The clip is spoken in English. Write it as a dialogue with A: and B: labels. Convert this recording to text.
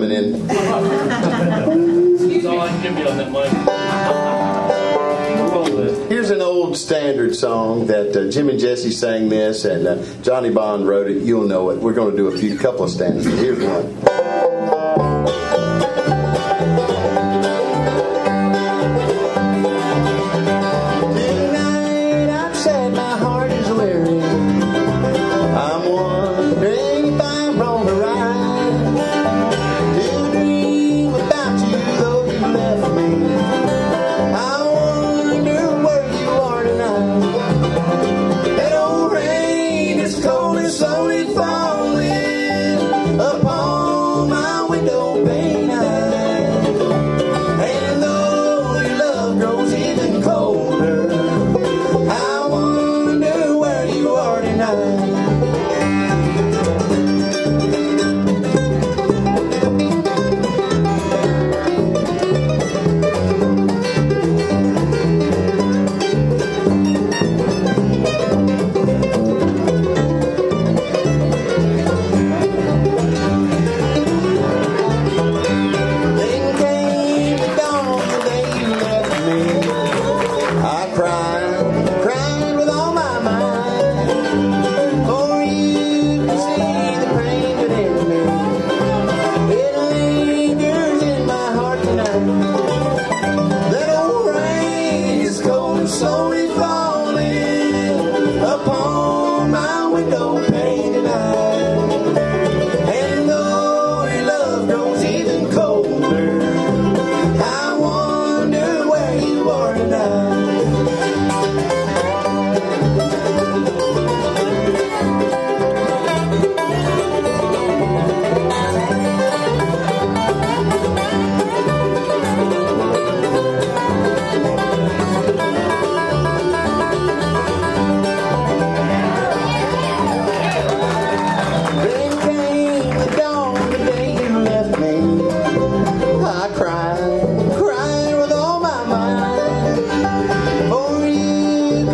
A: coming in. Here's an old standard song that uh, Jim and Jesse sang this, and uh, Johnny Bond wrote it. You'll know it. We're going to do a few couple of standards. Here's one. said my window.